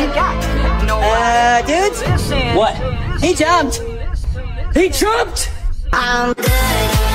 Uh, dudes? What? He jumped! He jumped! I'm good.